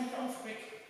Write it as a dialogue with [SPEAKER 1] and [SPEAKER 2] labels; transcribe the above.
[SPEAKER 1] an earthquake.